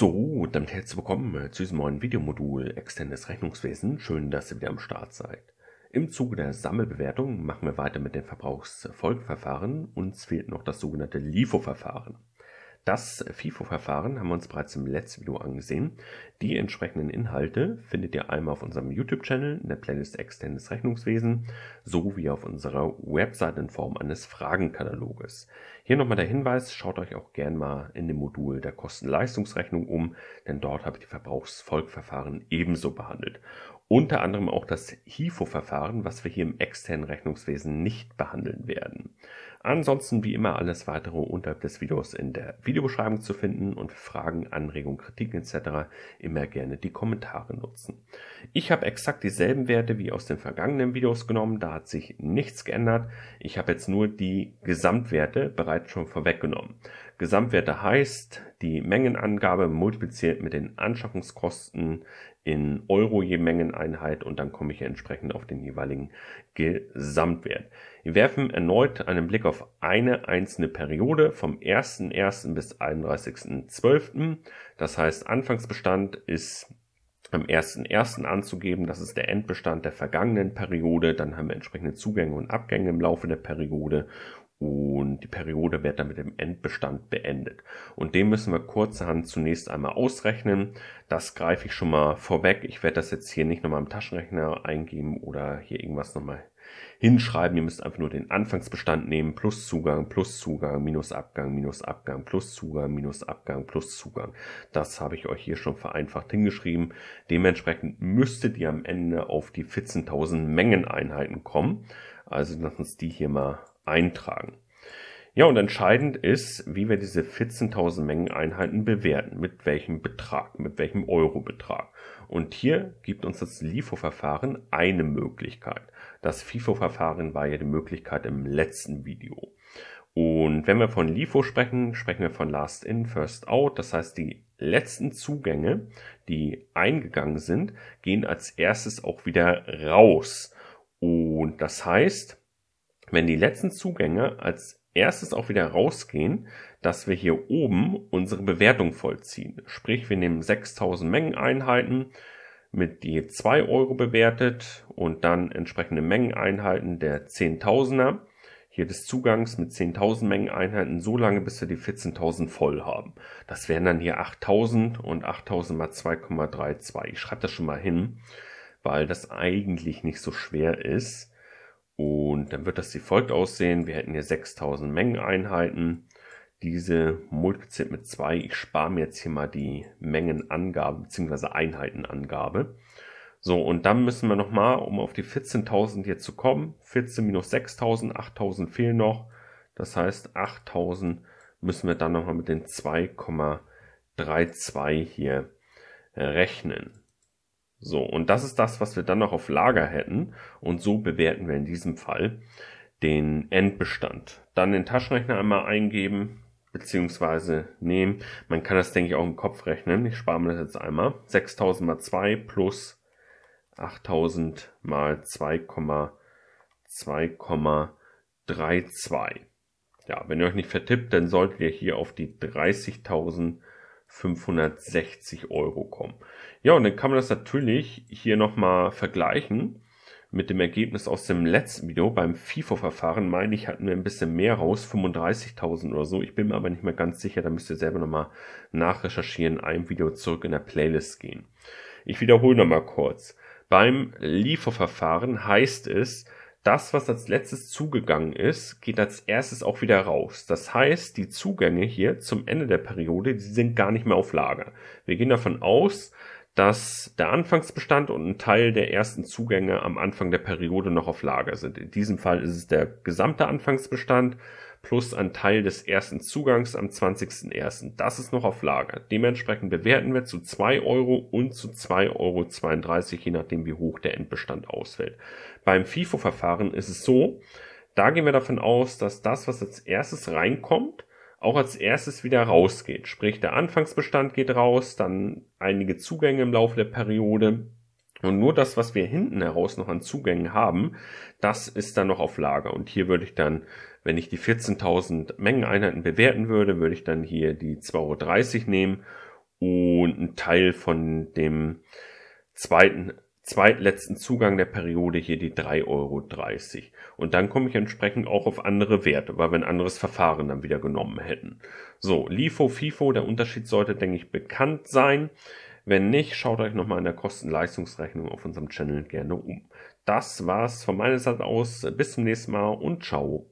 So, damit herzlich willkommen zu diesem neuen Videomodul Externes Rechnungswesen. Schön, dass ihr wieder am Start seid. Im Zuge der Sammelbewertung machen wir weiter mit den Verbrauchsfolgeverfahren. Uns fehlt noch das sogenannte LIFO-Verfahren. Das FIFO-Verfahren haben wir uns bereits im letzten Video angesehen. Die entsprechenden Inhalte findet ihr einmal auf unserem YouTube-Channel in der Playlist Externes Rechnungswesen sowie auf unserer Website in Form eines Fragenkataloges. Hier nochmal der Hinweis, schaut euch auch gern mal in dem Modul der Kosten-Leistungsrechnung um, denn dort habe ich die Verbrauchsfolgeverfahren ebenso behandelt. Unter anderem auch das HIFO-Verfahren, was wir hier im externen Rechnungswesen nicht behandeln werden. Ansonsten wie immer alles weitere unterhalb des Videos in der Videobeschreibung zu finden und Fragen, Anregungen, Kritiken etc. immer gerne die Kommentare nutzen. Ich habe exakt dieselben Werte wie aus den vergangenen Videos genommen, da hat sich nichts geändert. Ich habe jetzt nur die Gesamtwerte bereits schon vorweggenommen. Gesamtwerte heißt die Mengenangabe multipliziert mit den Anschaffungskosten in Euro je Mengeneinheit und dann komme ich entsprechend auf den jeweiligen Gesamtwert. Wir werfen erneut einen Blick auf eine einzelne Periode vom 1.1. bis 31.12. Das heißt, Anfangsbestand ist am 1.1. anzugeben, das ist der Endbestand der vergangenen Periode, dann haben wir entsprechende Zugänge und Abgänge im Laufe der Periode und die Periode wird dann mit dem Endbestand beendet. Und den müssen wir kurzerhand zunächst einmal ausrechnen. Das greife ich schon mal vorweg. Ich werde das jetzt hier nicht nochmal im Taschenrechner eingeben oder hier irgendwas nochmal hinschreiben. Ihr müsst einfach nur den Anfangsbestand nehmen, plus Zugang, plus Zugang, minus Abgang, minus Abgang, plus Zugang, minus Abgang, plus Zugang. Das habe ich euch hier schon vereinfacht hingeschrieben. Dementsprechend müsstet ihr am Ende auf die 14.000 Mengeneinheiten kommen. Also lasst uns die hier mal eintragen. Ja, und entscheidend ist, wie wir diese 14.000 Mengeneinheiten bewerten, mit welchem Betrag, mit welchem Eurobetrag. Und hier gibt uns das LIFO-Verfahren eine Möglichkeit. Das FIFO-Verfahren war ja die Möglichkeit im letzten Video. Und wenn wir von LIFO sprechen, sprechen wir von Last In, First Out. Das heißt, die letzten Zugänge, die eingegangen sind, gehen als erstes auch wieder raus. Und das heißt, wenn die letzten Zugänge als erstes auch wieder rausgehen, dass wir hier oben unsere Bewertung vollziehen. Sprich, wir nehmen 6000 Mengeneinheiten mit je 2 Euro bewertet und dann entsprechende Mengeneinheiten der 10.000er hier des Zugangs mit 10.000 Mengeneinheiten so lange, bis wir die 14.000 voll haben. Das wären dann hier 8.000 und 8.000 mal 2,32. Ich schreibe das schon mal hin, weil das eigentlich nicht so schwer ist. Und dann wird das wie folgt aussehen. Wir hätten hier 6000 Mengeneinheiten. Diese multipliziert mit 2. Ich spare mir jetzt hier mal die Mengenangabe bzw. Einheitenangabe. So, und dann müssen wir nochmal, um auf die 14.000 hier zu kommen, 14 minus 6.000, 8.000 fehlen noch. Das heißt, 8.000 müssen wir dann nochmal mit den 2,32 hier rechnen. So, und das ist das, was wir dann noch auf Lager hätten. Und so bewerten wir in diesem Fall den Endbestand. Dann den Taschenrechner einmal eingeben, beziehungsweise nehmen. Man kann das, denke ich, auch im Kopf rechnen. Ich spare mir das jetzt einmal. 6000 mal 2 plus 8000 mal 2,2,32. Ja, wenn ihr euch nicht vertippt, dann solltet ihr hier auf die 30.000 560 Euro kommen. Ja, und dann kann man das natürlich hier nochmal vergleichen mit dem Ergebnis aus dem letzten Video. Beim FIFO-Verfahren, meine ich, hatten wir ein bisschen mehr raus, 35.000 oder so. Ich bin mir aber nicht mehr ganz sicher, da müsst ihr selber nochmal nachrecherchieren, ein Video zurück in der Playlist gehen. Ich wiederhole nochmal kurz. Beim LIFO-Verfahren heißt es, das, was als letztes zugegangen ist, geht als erstes auch wieder raus. Das heißt, die Zugänge hier zum Ende der Periode, die sind gar nicht mehr auf Lager. Wir gehen davon aus, dass der Anfangsbestand und ein Teil der ersten Zugänge am Anfang der Periode noch auf Lager sind. In diesem Fall ist es der gesamte Anfangsbestand plus ein Teil des ersten Zugangs am 20.01. Das ist noch auf Lager. Dementsprechend bewerten wir zu 2 Euro und zu 2,32 Euro, je nachdem wie hoch der Endbestand ausfällt. Beim FIFO-Verfahren ist es so, da gehen wir davon aus, dass das, was als erstes reinkommt, auch als erstes wieder rausgeht. Sprich, der Anfangsbestand geht raus, dann einige Zugänge im Laufe der Periode. Und nur das, was wir hinten heraus noch an Zugängen haben, das ist dann noch auf Lager. Und hier würde ich dann wenn ich die 14.000 Mengeneinheiten bewerten würde, würde ich dann hier die 2,30 Euro nehmen und ein Teil von dem zweiten zweitletzten Zugang der Periode hier die 3,30 Euro. Und dann komme ich entsprechend auch auf andere Werte, weil wir ein anderes Verfahren dann wieder genommen hätten. So, LIFO, FIFO, der Unterschied sollte, denke ich, bekannt sein. Wenn nicht, schaut euch nochmal in der Kosten-Leistungsrechnung auf unserem Channel gerne um. Das war's von meiner Seite aus. Bis zum nächsten Mal und ciao.